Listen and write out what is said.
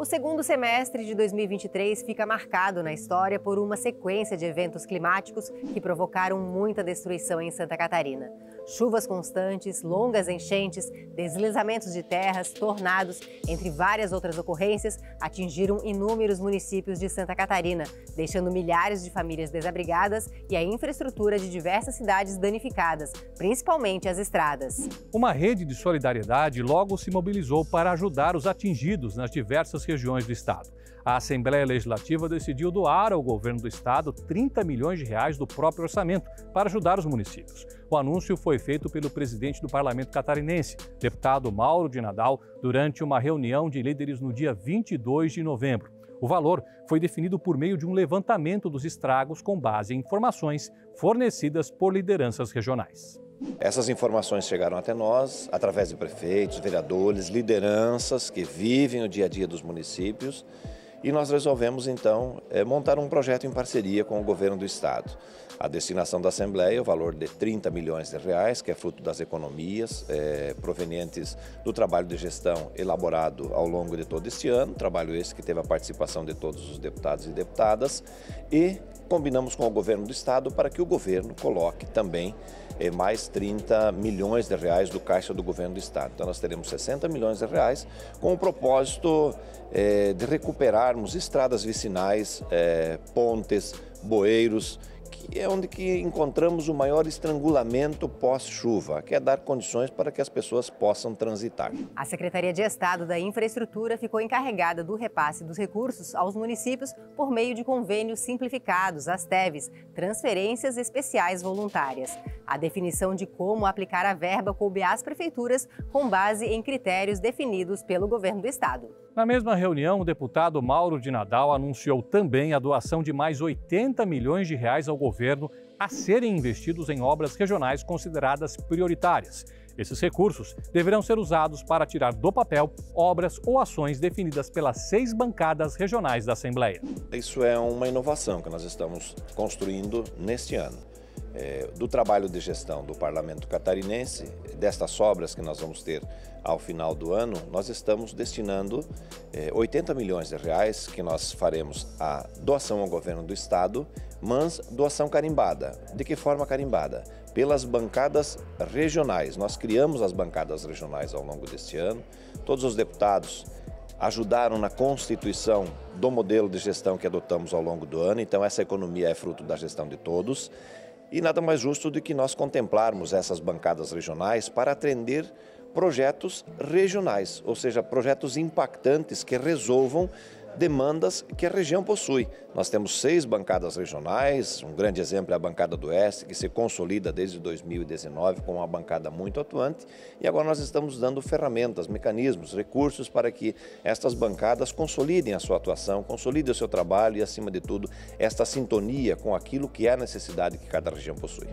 O segundo semestre de 2023 fica marcado na história por uma sequência de eventos climáticos que provocaram muita destruição em Santa Catarina. Chuvas constantes, longas enchentes, deslizamentos de terras, tornados, entre várias outras ocorrências, atingiram inúmeros municípios de Santa Catarina, deixando milhares de famílias desabrigadas e a infraestrutura de diversas cidades danificadas, principalmente as estradas. Uma rede de solidariedade logo se mobilizou para ajudar os atingidos nas diversas regiões do estado. A Assembleia Legislativa decidiu doar ao governo do estado 30 milhões de reais do próprio orçamento para ajudar os municípios. O anúncio foi feito pelo presidente do Parlamento catarinense, deputado Mauro de Nadal, durante uma reunião de líderes no dia 22 de novembro. O valor foi definido por meio de um levantamento dos estragos com base em informações fornecidas por lideranças regionais. Essas informações chegaram até nós através de prefeitos, vereadores, lideranças que vivem o dia a dia dos municípios e nós resolvemos então eh, montar um projeto em parceria com o governo do estado. A destinação da Assembleia, o valor de 30 milhões de reais, que é fruto das economias eh, provenientes do trabalho de gestão elaborado ao longo de todo este ano, trabalho esse que teve a participação de todos os deputados e deputadas, e combinamos com o governo do estado para que o governo coloque também eh, mais 30 milhões de reais do caixa do governo do estado. Então nós teremos 60 milhões de reais com o propósito de recuperarmos estradas vicinais, eh, pontes, bueiros, que é onde que encontramos o maior estrangulamento pós-chuva, que é dar condições para que as pessoas possam transitar. A Secretaria de Estado da Infraestrutura ficou encarregada do repasse dos recursos aos municípios por meio de convênios simplificados, as TEVs, transferências especiais voluntárias. A definição de como aplicar a verba coube às prefeituras com base em critérios definidos pelo governo do estado. Na mesma reunião, o deputado Mauro de Nadal anunciou também a doação de mais 80 milhões de reais ao governo a serem investidos em obras regionais consideradas prioritárias. Esses recursos deverão ser usados para tirar do papel obras ou ações definidas pelas seis bancadas regionais da Assembleia. Isso é uma inovação que nós estamos construindo neste ano. É, do trabalho de gestão do Parlamento Catarinense, destas obras que nós vamos ter ao final do ano, nós estamos destinando eh, 80 milhões de reais que nós faremos a doação ao governo do estado, mas doação carimbada. De que forma carimbada? Pelas bancadas regionais. Nós criamos as bancadas regionais ao longo deste ano. Todos os deputados ajudaram na constituição do modelo de gestão que adotamos ao longo do ano, então essa economia é fruto da gestão de todos. E nada mais justo do que nós contemplarmos essas bancadas regionais para atender projetos regionais, ou seja, projetos impactantes que resolvam demandas que a região possui. Nós temos seis bancadas regionais, um grande exemplo é a bancada do Oeste, que se consolida desde 2019 com uma bancada muito atuante, e agora nós estamos dando ferramentas, mecanismos, recursos para que estas bancadas consolidem a sua atuação, consolidem o seu trabalho e, acima de tudo, esta sintonia com aquilo que é a necessidade que cada região possui.